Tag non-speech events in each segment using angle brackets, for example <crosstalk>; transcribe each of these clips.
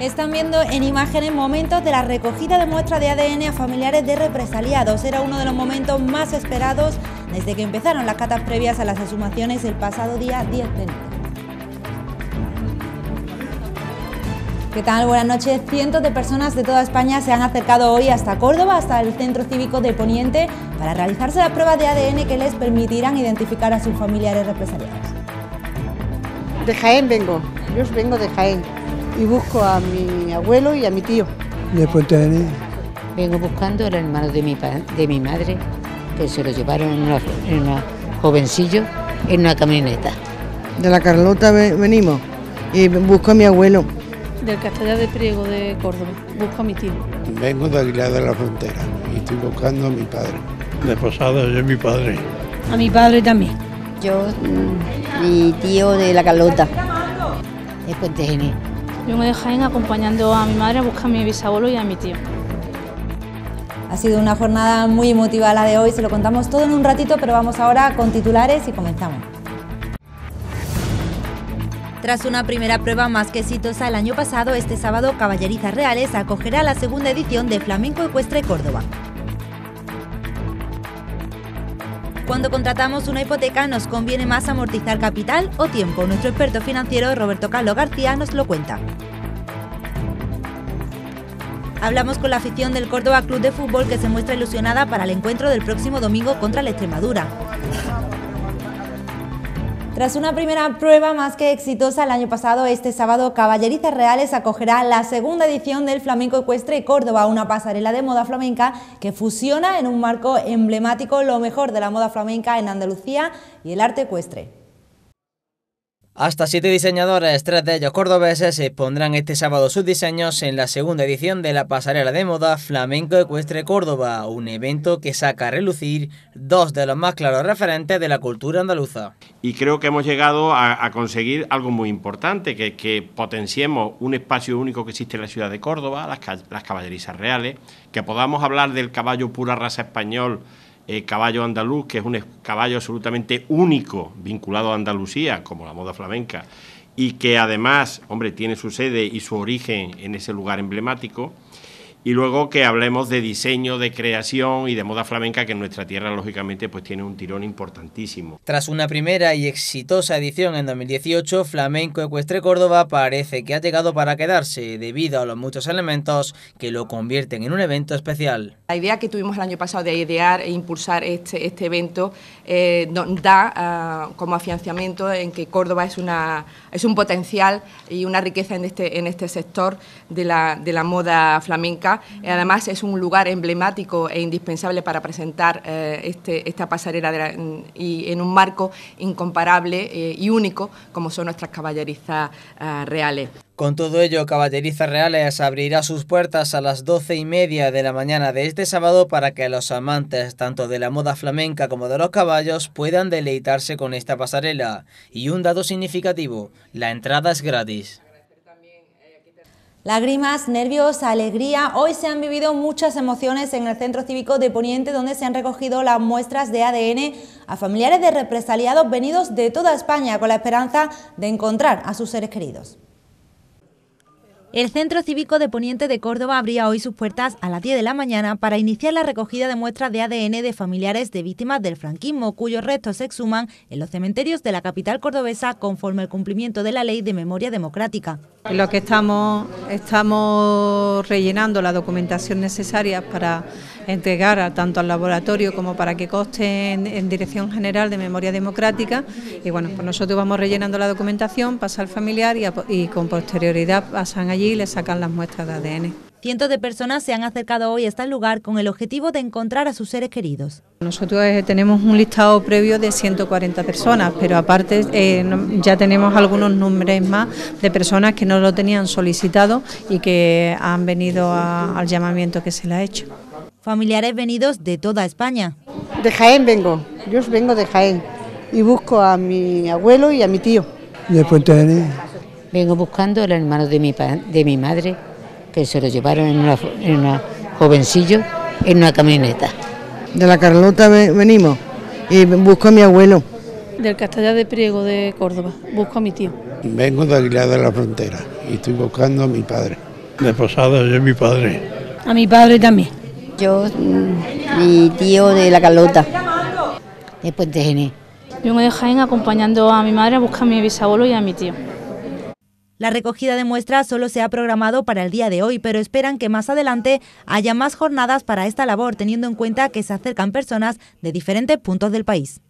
Están viendo en imágenes momentos de la recogida de muestras de ADN a familiares de represaliados. Era uno de los momentos más esperados desde que empezaron las catas previas a las exhumaciones el pasado día 10 de enero. ¿Qué tal? Buenas noches. Cientos de personas de toda España se han acercado hoy hasta Córdoba, hasta el Centro Cívico de Poniente, para realizarse las pruebas de ADN que les permitirán identificar a sus familiares represaliados. De Jaén vengo, yo vengo de Jaén y busco a mi abuelo y a mi tío. De Puente Vengo buscando al hermano de mi, de mi madre, que se lo llevaron en una, en jovencillo en una camioneta. De la Carlota venimos y busco a mi abuelo. Del Castellar de Priego de Córdoba, busco a mi tío. Vengo de Aguilar de la Frontera y estoy buscando a mi padre. De Posada, yo mi padre. A mi padre también. Yo, mm, mi tío de la Carlota. De Puente Genil. Me dejé en acompañando a mi madre a buscar a mi bisabuelo y a mi tío. Ha sido una jornada muy emotiva la de hoy, se lo contamos todo en un ratito, pero vamos ahora con titulares y comenzamos. Tras una primera prueba más que exitosa el año pasado, este sábado Caballerizas Reales acogerá la segunda edición de Flamenco Ecuestre Córdoba. Cuando contratamos una hipoteca nos conviene más amortizar capital o tiempo. Nuestro experto financiero Roberto Carlos García nos lo cuenta. Hablamos con la afición del Córdoba Club de Fútbol que se muestra ilusionada para el encuentro del próximo domingo contra la Extremadura. Tras una primera prueba más que exitosa el año pasado, este sábado Caballerizas Reales acogerá la segunda edición del Flamenco Ecuestre Córdoba, una pasarela de moda flamenca que fusiona en un marco emblemático lo mejor de la moda flamenca en Andalucía y el arte ecuestre. Hasta siete diseñadores, tres de ellos cordobeses, expondrán este sábado sus diseños en la segunda edición de la pasarela de moda Flamenco Ecuestre Córdoba, un evento que saca a relucir dos de los más claros referentes de la cultura andaluza. Y creo que hemos llegado a, conseguir algo muy importante, que, que, potenciemos un espacio único que existe en la ciudad de Córdoba, las, las caballerizas reales, que podamos hablar del caballo pura raza español eh, caballo andaluz, que es un caballo absolutamente único, vinculado a Andalucía, como la moda flamenca, y que además, hombre, tiene su sede y su origen en ese lugar emblemático y luego que hablemos de diseño, de creación y de moda flamenca que en nuestra tierra lógicamente pues tiene un tirón importantísimo. Tras una primera y exitosa edición en 2018, Flamenco Ecuestre Córdoba parece que ha llegado para quedarse debido a los muchos elementos que lo convierten en un evento especial. La idea que tuvimos el año pasado de idear e impulsar este, este evento eh, da ah, como afianzamiento en que Córdoba es, una, es un potencial y una riqueza en este, en este sector de la, de la moda flamenca Además es un lugar emblemático e indispensable para presentar eh, este, esta pasarela y en un marco incomparable eh, y único como son nuestras caballerizas eh, reales. Con todo ello, Caballerizas Reales abrirá sus puertas a las doce y media de la mañana de este sábado para que los amantes tanto de la moda flamenca como de los caballos puedan deleitarse con esta pasarela. Y un dato significativo, la entrada es gratis. Lágrimas, nervios, alegría. Hoy se han vivido muchas emociones en el Centro Cívico de Poniente, donde se han recogido las muestras de ADN a familiares de represaliados venidos de toda España, con la esperanza de encontrar a sus seres queridos. El Centro Cívico de Poniente de Córdoba abría hoy sus puertas a las 10 de la mañana para iniciar la recogida de muestras de ADN de familiares de víctimas del franquismo, cuyos restos se exhuman en los cementerios de la capital cordobesa conforme al cumplimiento de la ley de memoria democrática. lo que estamos, estamos rellenando la documentación necesaria para entregar tanto al laboratorio como para que coste en, Dirección General de Memoria Democrática y bueno, pues nosotros vamos rellenando la documentación, pasa al familiar y con posterioridad pasan allí y le sacan las muestras de ADN. Cientos de personas se han acercado hoy a este lugar con el objetivo de encontrar a sus seres queridos. Nosotros eh, tenemos un listado previo de 140 personas, pero aparte eh, ya tenemos algunos nombres más de personas que no lo tenían solicitado y que han venido al llamamiento que se le ha hecho familiares venidos de toda España. De Jaén vengo, yo vengo de Jaén y busco a mi abuelo y a mi tío. ¿De Puente Genil? Vengo buscando al hermano de mi, de mi madre, que se lo llevaron en una, en jovencillo en una camioneta. De la Carlota venimos y busco a mi abuelo. Del Castellar de Priego de Córdoba, busco a mi tío. Vengo de Aguilar de la Frontera y estoy buscando a mi padre. De Posada, yo mi padre. A mi padre también. Yo, mm, mi tío de la Carlota. De Puente Gené. Yo me de Jaén acompañando a mi madre a buscar a mi bisabuelo y a mi tío. La recogida de muestras solo se ha programado para el día de hoy, pero esperan que más adelante haya más jornadas para esta labor, teniendo en cuenta que se acercan personas de diferentes puntos del país.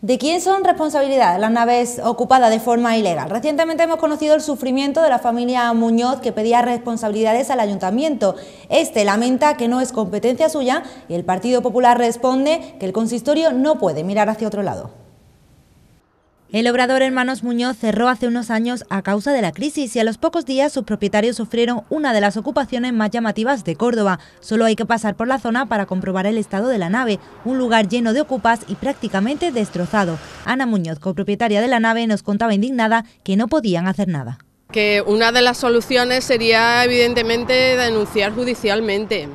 ¿De quién son responsabilidad las naves ocupadas de forma ilegal? Recientemente hemos conocido el sufrimiento de la familia Muñoz que pedía responsabilidades al ayuntamiento. Este lamenta que no es competencia suya y el Partido Popular responde que el consistorio no puede mirar hacia otro lado. El obrador Hermanos Muñoz cerró hace unos años a causa de la crisis y a los pocos días sus propietarios sufrieron una de las ocupaciones más llamativas de Córdoba. Solo hay que pasar por la zona para comprobar el estado de la nave, un lugar lleno de ocupas y prácticamente destrozado. Ana Muñoz, copropietaria de la nave, nos contaba indignada que no podían hacer nada. Que una de las soluciones sería evidentemente denunciar judicialmente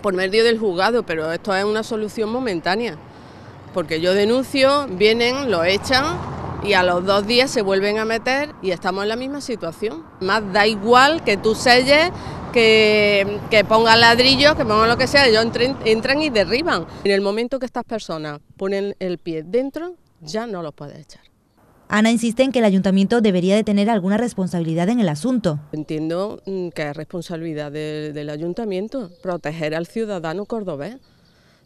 por medio del juzgado, pero esto es una solución momentánea porque yo denuncio, vienen, lo echan y a los dos días se vuelven a meter y estamos en la misma situación. Más da igual que tú selles, que, que pongan ladrillos, que pongan lo que sea, ellos entran y derriban. En el momento que estas personas ponen el pie dentro, ya no los puedes echar. Ana insiste en que el ayuntamiento debería de tener alguna responsabilidad en el asunto. Entiendo mm, que es responsabilidad del ayuntamiento proteger al ciudadano cordobés.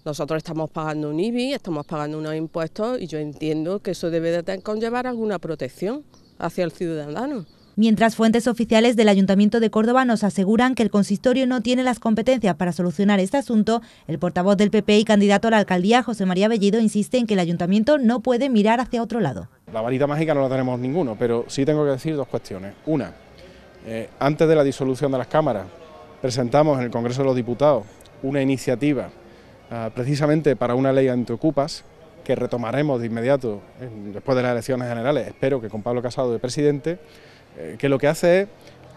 Nosotros estamos pagando un IBI, estamos pagando unos impuestos y yo entiendo que eso debe de conllevar alguna protección hacia el ciudadano. Mientras fuentes oficiales del Ayuntamiento de Córdoba nos aseguran que el consistorio no tiene las competencias para solucionar este asunto, el portavoz del PP y candidato a la alcaldía, José María Bellido, insiste en que el Ayuntamiento no puede mirar hacia otro lado. La varita mágica no la tenemos ninguno, pero sí tengo que decir dos cuestiones. Una, eh, antes de la disolución de las cámaras, presentamos en el Congreso de los Diputados una iniciativa precisamente para una ley antiocupas que retomaremos de inmediato después de las elecciones generales, espero que con Pablo Casado de presidente, eh, que lo que hace es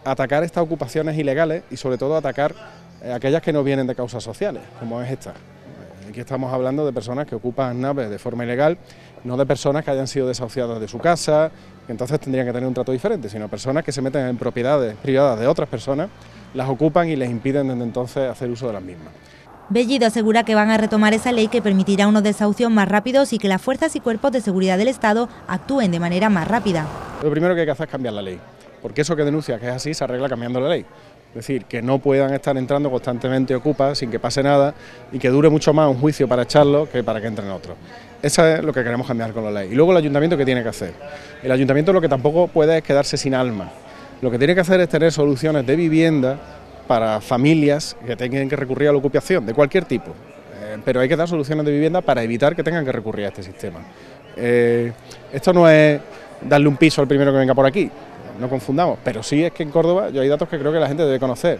atacar estas ocupaciones ilegales y sobre todo atacar eh, aquellas que no vienen de causas sociales, como es esta. Eh, aquí estamos hablando de personas que ocupan naves de forma ilegal, no de personas que hayan sido desahuciadas de su casa, que entonces tendrían que tener un trato diferente, sino personas que se meten en propiedades privadas de otras personas, las ocupan y les impiden desde entonces hacer uso de las mismas. Bellido asegura que van a retomar esa ley que permitirá unos desahucios más rápidos y que las fuerzas y cuerpos de seguridad del Estado actúen de manera más rápida. Lo primero que hay que hacer es cambiar la ley, porque eso que denuncia que es así se arregla cambiando la ley. Es decir, que no puedan estar entrando constantemente ocupas sin que pase nada y que dure mucho más un juicio para echarlo que para que entren otros. Eso es lo que queremos cambiar con la ley. Y luego el ayuntamiento, ¿qué tiene que hacer? El ayuntamiento lo que tampoco puede es quedarse sin alma. Lo que tiene que hacer es tener soluciones de vivienda para familias que tengan que recurrir a la ocupación de cualquier tipo, eh, pero hay que dar soluciones de vivienda para evitar que tengan que recurrir a este sistema. Eh, esto no es darle un piso al primero que venga por aquí, no confundamos, pero sí es que en Córdoba yo hay datos que creo que la gente debe conocer.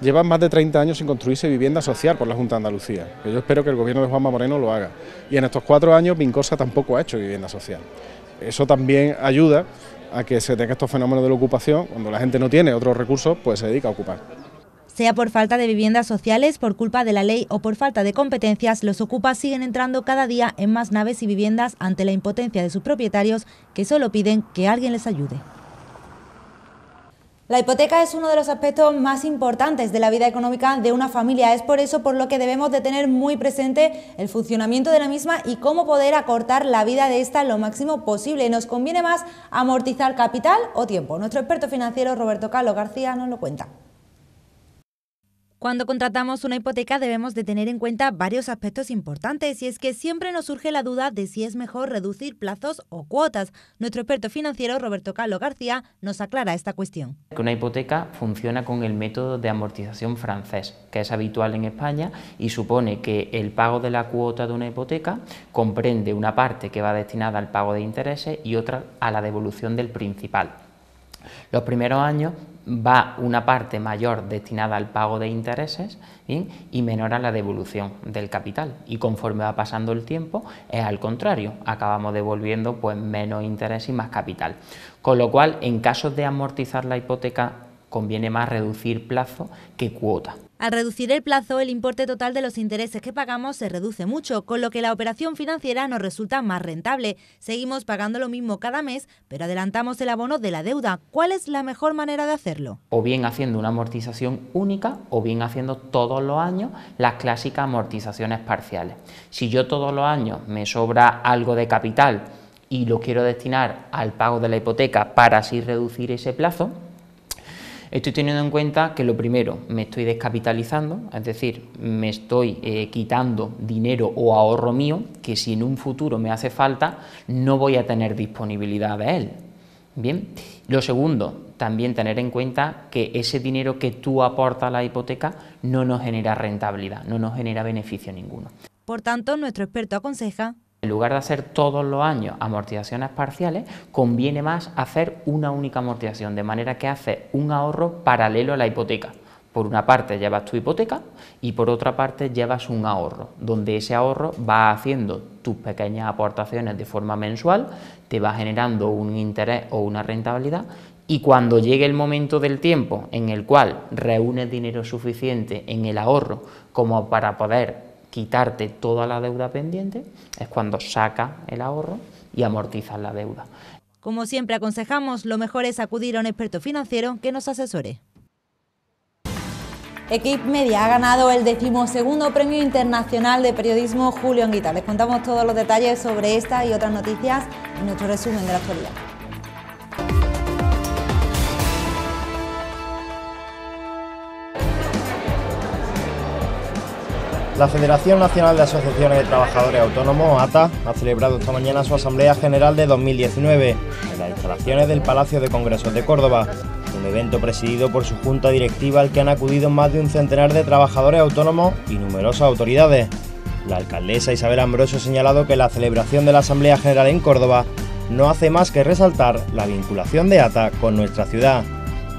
Llevan más de 30 años sin construirse vivienda social por la Junta de Andalucía. yo espero que el gobierno de Juanma Moreno lo haga. Y en estos cuatro años Vincosa tampoco ha hecho vivienda social. Eso también ayuda a que se tenga estos fenómenos de la ocupación, cuando la gente no tiene otros recursos, pues se dedica a ocupar. Sea por falta de viviendas sociales, por culpa de la ley o por falta de competencias, los ocupas siguen entrando cada día en más naves y viviendas ante la impotencia de sus propietarios que solo piden que alguien les ayude. La hipoteca es uno de los aspectos más importantes de la vida económica de una familia. Es por eso por lo que debemos de tener muy presente el funcionamiento de la misma y cómo poder acortar la vida de esta lo máximo posible. ¿Nos conviene más amortizar capital o tiempo? Nuestro experto financiero Roberto Carlos García nos lo cuenta. Cuando contratamos una hipoteca debemos de tener en cuenta varios aspectos importantes y es que siempre nos surge la duda de si es mejor reducir plazos o cuotas. Nuestro experto financiero Roberto Carlos García nos aclara esta cuestión. Una hipoteca funciona con el método de amortización francés, que es habitual en España y supone que el pago de la cuota de una hipoteca comprende una parte que va destinada al pago de intereses y otra a la devolución del principal. Los primeros años va una parte mayor destinada al pago de intereses y menor a la devolución del capital. Y conforme va pasando el tiempo, es al contrario, acabamos devolviendo pues, menos interés y más capital. Con lo cual, en caso de amortizar la hipoteca, conviene más reducir plazo que cuota. Al reducir el plazo, el importe total de los intereses que pagamos se reduce mucho, con lo que la operación financiera nos resulta más rentable. Seguimos pagando lo mismo cada mes, pero adelantamos el abono de la deuda. ¿Cuál es la mejor manera de hacerlo? O bien haciendo una amortización única o bien haciendo todos los años las clásicas amortizaciones parciales. Si yo todos los años me sobra algo de capital y lo quiero destinar al pago de la hipoteca para así reducir ese plazo, Estoy teniendo en cuenta que lo primero, me estoy descapitalizando, es decir, me estoy eh, quitando dinero o ahorro mío que si en un futuro me hace falta, no voy a tener disponibilidad de él. Bien, lo segundo, también tener en cuenta que ese dinero que tú aportas a la hipoteca no nos genera rentabilidad, no nos genera beneficio ninguno. Por tanto, nuestro experto aconseja en lugar de hacer todos los años amortizaciones parciales, conviene más hacer una única amortización, de manera que hace un ahorro paralelo a la hipoteca. Por una parte llevas tu hipoteca y por otra parte llevas un ahorro, donde ese ahorro va haciendo tus pequeñas aportaciones de forma mensual, te va generando un interés o una rentabilidad y cuando llegue el momento del tiempo en el cual reúnes dinero suficiente en el ahorro como para poder quitarte toda la deuda pendiente, es cuando saca el ahorro y amortizas la deuda. Como siempre aconsejamos, lo mejor es acudir a un experto financiero que nos asesore. Equip Media ha ganado el decimosegundo Premio Internacional de Periodismo Julio Anguita. Les contamos todos los detalles sobre esta y otras noticias en nuestro resumen de la actualidad. La Federación Nacional de Asociaciones de Trabajadores Autónomos, ATA, ha celebrado esta mañana su Asamblea General de 2019 en las instalaciones del Palacio de Congresos de Córdoba, un evento presidido por su junta directiva al que han acudido más de un centenar de trabajadores autónomos y numerosas autoridades. La alcaldesa Isabel Ambrosio ha señalado que la celebración de la Asamblea General en Córdoba no hace más que resaltar la vinculación de ATA con nuestra ciudad.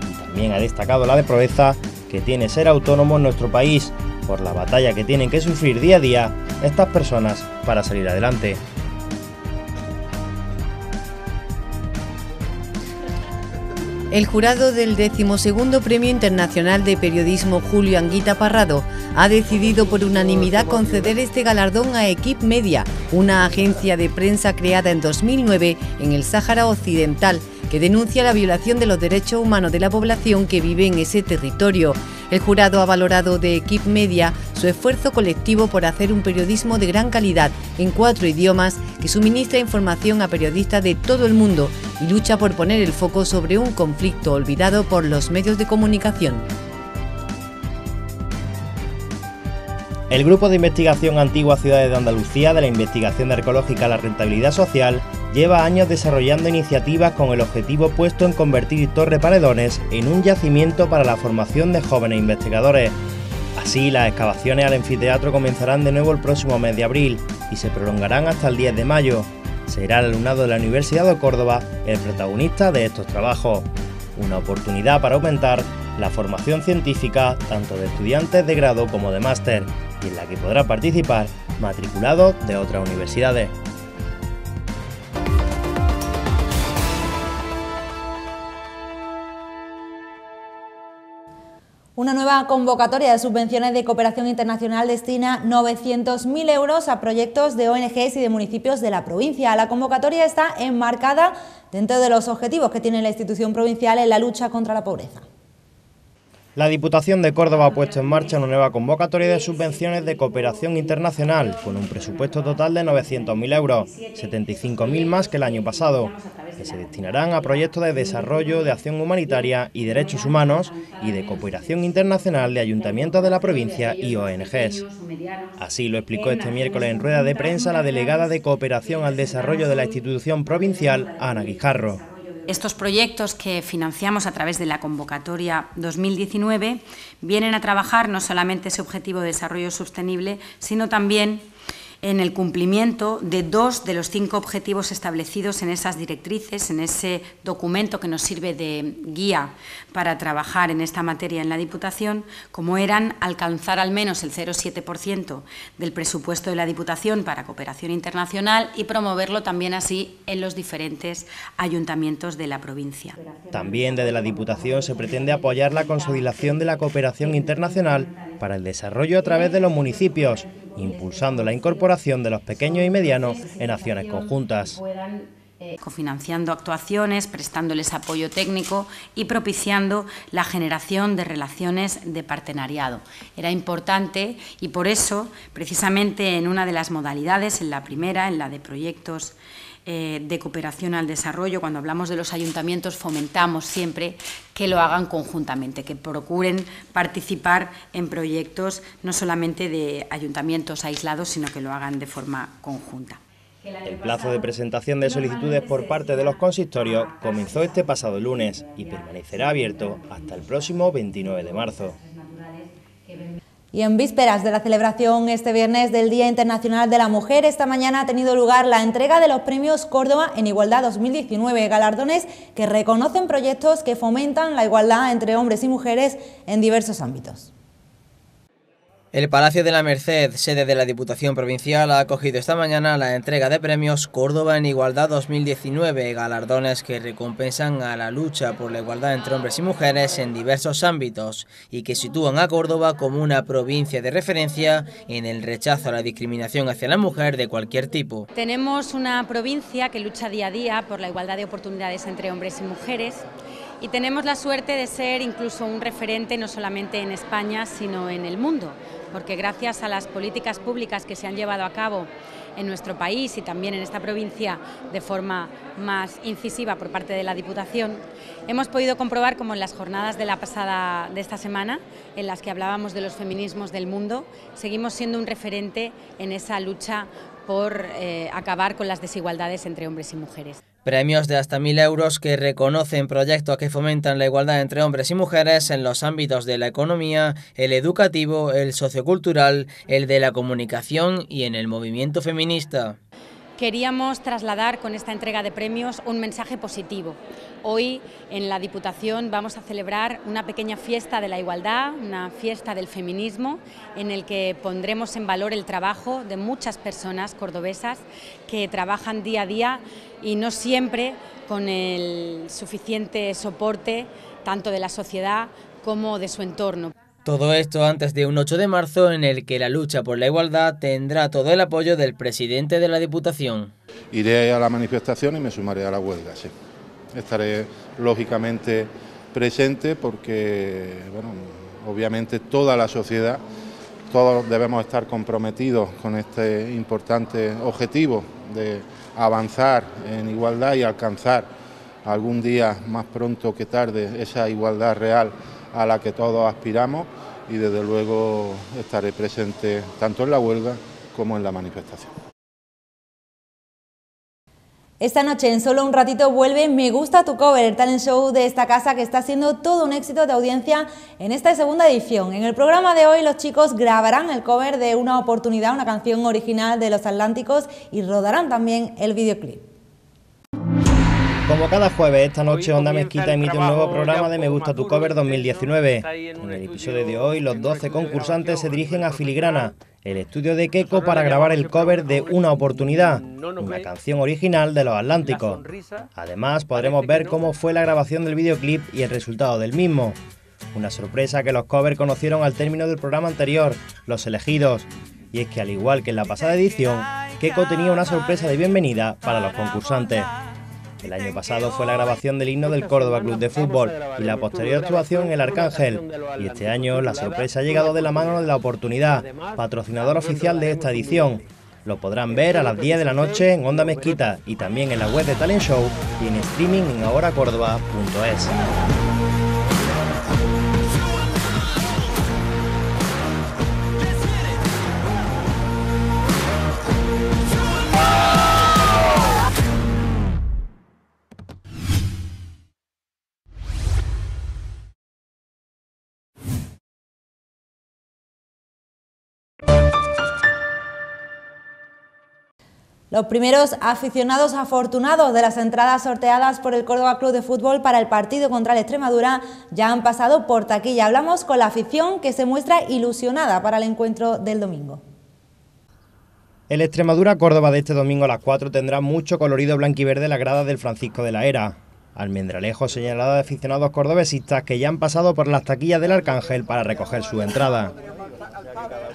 Y también ha destacado la de proeza que tiene ser autónomo en nuestro país por la batalla que tienen que sufrir día a día estas personas para salir adelante. El jurado del decimosegundo Premio Internacional de Periodismo Julio Anguita Parrado ha decidido por unanimidad conceder este galardón a Equip Media, una agencia de prensa creada en 2009 en el Sáhara Occidental que denuncia la violación de los derechos humanos de la población que vive en ese territorio. El jurado ha valorado de Equip Media su esfuerzo colectivo por hacer un periodismo de gran calidad en cuatro idiomas que suministra información a periodistas de todo el mundo y lucha por poner el foco sobre un conflicto olvidado por los medios de comunicación. El Grupo de Investigación Antigua Ciudades de Andalucía de la Investigación Arqueológica a la Rentabilidad Social lleva años desarrollando iniciativas con el objetivo puesto en convertir Torre Paredones en un yacimiento para la formación de jóvenes investigadores. Así, las excavaciones al anfiteatro comenzarán de nuevo el próximo mes de abril y se prolongarán hasta el 10 de mayo. Será el alumnado de la Universidad de Córdoba el protagonista de estos trabajos. Una oportunidad para aumentar la formación científica tanto de estudiantes de grado como de máster y en la que podrá participar matriculados de otras universidades. Una nueva convocatoria de subvenciones de cooperación internacional destina 900.000 euros a proyectos de ONGs y de municipios de la provincia. La convocatoria está enmarcada dentro de los objetivos que tiene la institución provincial en la lucha contra la pobreza. La Diputación de Córdoba ha puesto en marcha una nueva convocatoria de subvenciones de cooperación internacional con un presupuesto total de 900.000 euros, 75.000 más que el año pasado, que se destinarán a proyectos de desarrollo, de acción humanitaria y derechos humanos y de cooperación internacional de ayuntamientos de la provincia y ONGs. Así lo explicó este miércoles en rueda de prensa la delegada de Cooperación al Desarrollo de la institución provincial, Ana Guijarro. Estos proyectos que financiamos a través de la convocatoria 2019 vienen a trabajar no solamente ese objetivo de desarrollo sostenible, sino también en el cumplimiento de dos de los cinco objetivos establecidos en esas directrices, en ese documento que nos sirve de guía para trabajar en esta materia en la Diputación, como eran alcanzar al menos el 0,7% del presupuesto de la Diputación para cooperación internacional y promoverlo también así en los diferentes ayuntamientos de la provincia. También desde la Diputación se pretende apoyar la consolidación de la cooperación internacional para el desarrollo a través de los municipios, impulsando la incorporación de los pequeños y medianos en acciones conjuntas. Cofinanciando actuaciones, prestándoles apoyo técnico y propiciando la generación de relaciones de partenariado. Era importante y por eso, precisamente en una de las modalidades, en la primera, en la de proyectos eh, de cooperación al desarrollo, cuando hablamos de los ayuntamientos, fomentamos siempre que lo hagan conjuntamente, que procuren participar en proyectos no solamente de ayuntamientos aislados, sino que lo hagan de forma conjunta. El plazo de presentación de solicitudes por parte de los consistorios comenzó este pasado lunes y permanecerá abierto hasta el próximo 29 de marzo. Y en vísperas de la celebración este viernes del Día Internacional de la Mujer, esta mañana ha tenido lugar la entrega de los premios Córdoba en Igualdad 2019, galardones que reconocen proyectos que fomentan la igualdad entre hombres y mujeres en diversos ámbitos. El Palacio de la Merced, sede de la Diputación Provincial, ha acogido esta mañana la entrega de premios Córdoba en Igualdad 2019, galardones que recompensan a la lucha por la igualdad entre hombres y mujeres en diversos ámbitos y que sitúan a Córdoba como una provincia de referencia en el rechazo a la discriminación hacia la mujer de cualquier tipo. Tenemos una provincia que lucha día a día por la igualdad de oportunidades entre hombres y mujeres y tenemos la suerte de ser incluso un referente no solamente en España, sino en el mundo, porque gracias a las políticas públicas que se han llevado a cabo en nuestro país y también en esta provincia de forma más incisiva por parte de la Diputación, hemos podido comprobar como en las jornadas de la pasada de esta semana, en las que hablábamos de los feminismos del mundo, seguimos siendo un referente en esa lucha por eh, acabar con las desigualdades entre hombres y mujeres. Premios de hasta 1.000 euros que reconocen proyectos que fomentan la igualdad entre hombres y mujeres en los ámbitos de la economía, el educativo, el sociocultural, el de la comunicación y en el movimiento feminista. Queríamos trasladar con esta entrega de premios un mensaje positivo. Hoy en la Diputación vamos a celebrar una pequeña fiesta de la igualdad, una fiesta del feminismo, en el que pondremos en valor el trabajo de muchas personas cordobesas que trabajan día a día y no siempre con el suficiente soporte tanto de la sociedad como de su entorno. Todo esto antes de un 8 de marzo en el que la lucha por la igualdad tendrá todo el apoyo del presidente de la Diputación. Iré a la manifestación y me sumaré a la huelga, sí. Estaré lógicamente presente porque, bueno, obviamente toda la sociedad, todos debemos estar comprometidos con este importante objetivo de avanzar en igualdad y alcanzar algún día más pronto que tarde esa igualdad real a la que todos aspiramos y desde luego estaré presente tanto en la huelga como en la manifestación. Esta noche en solo un ratito vuelve Me gusta tu cover, el talent show de esta casa que está siendo todo un éxito de audiencia en esta segunda edición. En el programa de hoy los chicos grabarán el cover de Una oportunidad, una canción original de Los Atlánticos y rodarán también el videoclip. Como cada jueves, esta noche Onda Mezquita emite un nuevo programa de Me Gusta Tu Cover 2019. En el episodio de hoy, los 12 concursantes se dirigen a Filigrana, el estudio de Keiko, para grabar el cover de Una Oportunidad, una canción original de Los Atlánticos. Además, podremos ver cómo fue la grabación del videoclip y el resultado del mismo. Una sorpresa que los covers conocieron al término del programa anterior, Los Elegidos. Y es que al igual que en la pasada edición, Keiko tenía una sorpresa de bienvenida para los concursantes. El año pasado fue la grabación del himno del Córdoba Club de Fútbol y la posterior actuación en el Arcángel. Y este año la sorpresa ha llegado de la mano de la oportunidad, patrocinador oficial de esta edición. Lo podrán ver a las 10 de la noche en Onda Mezquita y también en la web de Talent Show y en streaming en ahoracórdoba.es. Los primeros aficionados afortunados de las entradas sorteadas por el Córdoba Club de Fútbol para el partido contra el Extremadura ya han pasado por taquilla. Hablamos con la afición que se muestra ilusionada para el encuentro del domingo. El Extremadura Córdoba de este domingo a las 4 tendrá mucho colorido blanquiverde en la grada del Francisco de la Era. Almendralejo señalado de aficionados cordobesistas que ya han pasado por las taquillas del Arcángel para recoger su entrada.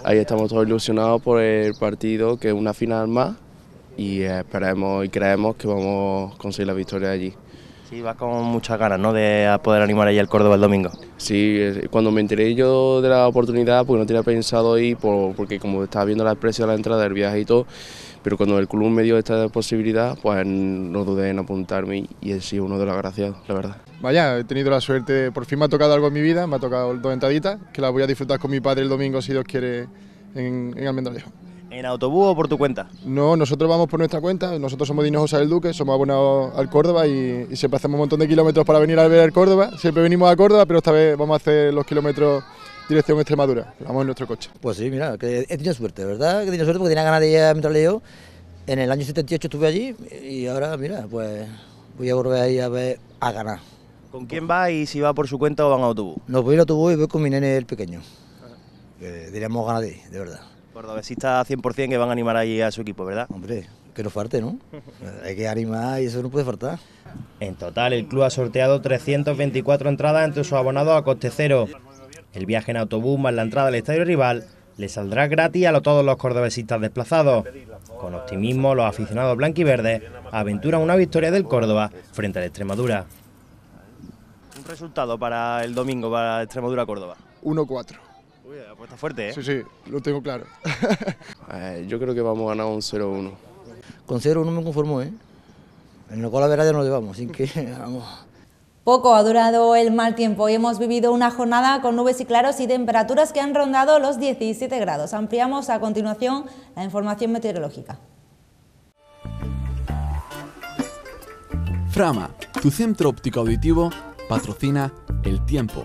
Ahí estamos todos ilusionados por el partido, que es una final más, y esperemos y creemos que vamos a conseguir la victoria allí. Sí, vas con muchas ganas, ¿no?, de poder animar ahí al Córdoba el domingo. Sí, cuando me enteré yo de la oportunidad, pues no tenía pensado ir, porque como estaba viendo la precio de la entrada del viaje y todo, pero cuando el club me dio esta posibilidad, pues no dudé en apuntarme y he sido uno de los agraciados, la verdad. Vaya, he tenido la suerte, por fin me ha tocado algo en mi vida, me ha tocado dos entraditas, que las voy a disfrutar con mi padre el domingo, si Dios quiere, en, en Almendralejo. ¿En autobús o por tu cuenta? No, nosotros vamos por nuestra cuenta, nosotros somos de del Duque, somos abonados al Córdoba y, siempre hacemos un montón de kilómetros para venir a ver el Córdoba, siempre venimos a Córdoba, pero esta vez vamos a hacer los kilómetros dirección Extremadura, vamos en nuestro coche. Pues sí, mira, que he tenido suerte, ¿verdad? Que he tenido suerte porque tenía ganas de ir a Mendralejo, en el año 78 estuve allí y ahora, mira, pues voy a volver ahí a ver, a ganar. ¿Con quién va y si va por su cuenta o van a autobús? No, voy a autobús y voy con mi nene el pequeño. Que diríamos ganas de ir, de verdad. Cordobesista 100% que van a animar ahí a su equipo, ¿verdad? Hombre, que no falte, ¿no? Hay que animar y eso no puede faltar. En total, el club ha sorteado 324 entradas entre sus abonados a coste cero. El viaje en autobús más la entrada al estadio rival le saldrá gratis a todos los cordobesistas desplazados. Con optimismo, los aficionados blanquiverdes aventuran una victoria del Córdoba frente a la Extremadura. Un resultado para el domingo para Extremadura-Córdoba. 1-4. Uy, apuesta fuerte, ¿eh? Sí, sí, lo tengo claro. <laughs> Eh, yo creo que vamos a ganar un 0-1. Con 0-1 me conformo, ¿eh? En el gol a ya nos llevamos, sin que <laughs> vamos. Poco ha durado el mal tiempo y hemos vivido una jornada con nubes y claros y temperaturas que han rondado los 17 grados. Ampliamos a continuación la información meteorológica. Frama, tu centro óptico auditivo, patrocina el tiempo.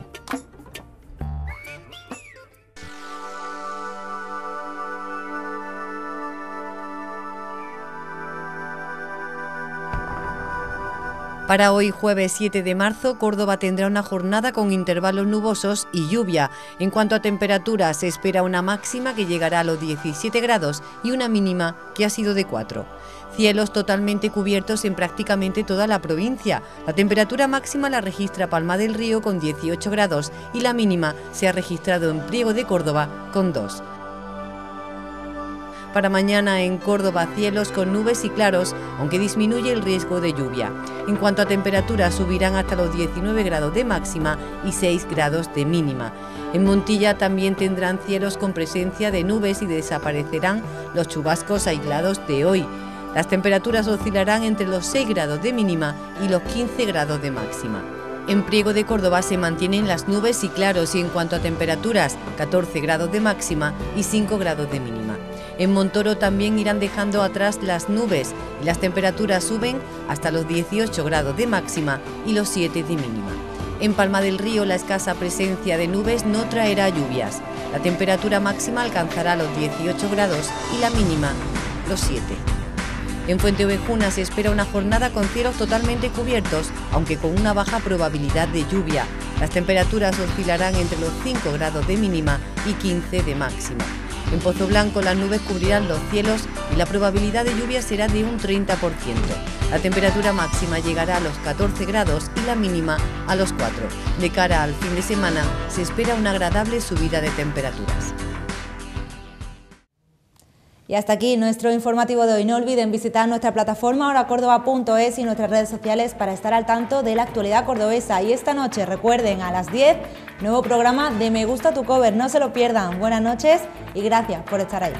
Para hoy jueves 7 de marzo, Córdoba tendrá una jornada con intervalos nubosos y lluvia. En cuanto a temperatura, se espera una máxima que llegará a los 17 grados y una mínima que ha sido de 4. Cielos totalmente cubiertos en prácticamente toda la provincia. La temperatura máxima la registra Palma del Río con 18 grados y la mínima se ha registrado en Priego de Córdoba con 2. Para mañana en Córdoba cielos con nubes y claros, aunque disminuye el riesgo de lluvia. En cuanto a temperatura, subirán hasta los 19 grados de máxima y 6 grados de mínima. En Montilla también tendrán cielos con presencia de nubes y desaparecerán los chubascos aislados de hoy. Las temperaturas oscilarán entre los 6 grados de mínima y los 15 grados de máxima. En Priego de Córdoba se mantienen las nubes y claros y en cuanto a temperaturas, 14 grados de máxima y 5 grados de mínima. En Montoro también irán dejando atrás las nubes y las temperaturas suben hasta los 18 grados de máxima y los 7 de mínima. En Palma del Río la escasa presencia de nubes no traerá lluvias. La temperatura máxima alcanzará los 18 grados y la mínima los 7. En Fuente Ovejuna se espera una jornada con cielos totalmente cubiertos, aunque con una baja probabilidad de lluvia. Las temperaturas oscilarán entre los 5 grados de mínima y 15 de máxima. En Pozo Blanco las nubes cubrirán los cielos y la probabilidad de lluvia será de un 30%. La temperatura máxima llegará a los 14 grados y la mínima a los 4. De cara al fin de semana se espera una agradable subida de temperaturas. Y hasta aquí nuestro informativo de hoy. No olviden visitar nuestra plataforma horacórdoba.es y nuestras redes sociales para estar al tanto de la actualidad cordobesa. Y esta noche, recuerden, a las 10, nuevo programa de Me Gusta Tu Cover. No se lo pierdan. Buenas noches y gracias por estar ahí.